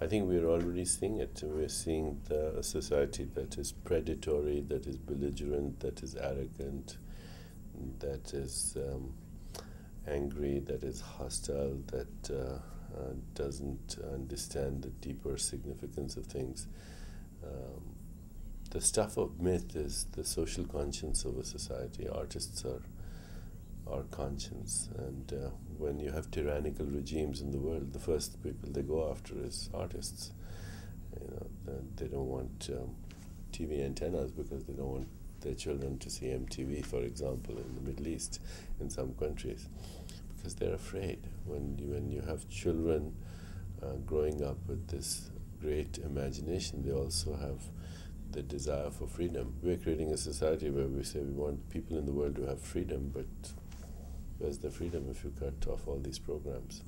I think we're already seeing it. We're seeing the society that is predatory, that is belligerent, that is arrogant, that is um, angry, that is hostile, that uh, uh, doesn't understand the deeper significance of things. Um, the stuff of myth is the social conscience of a society. Artists are our conscience, and uh, when you have tyrannical regimes in the world, the first people they go after is artists. You know, they don't want um, TV antennas because they don't want their children to see MTV, for example, in the Middle East, in some countries, because they're afraid. When you, when you have children uh, growing up with this great imagination, they also have the desire for freedom. We're creating a society where we say we want people in the world to have freedom, but where's the freedom if you cut off all these programs?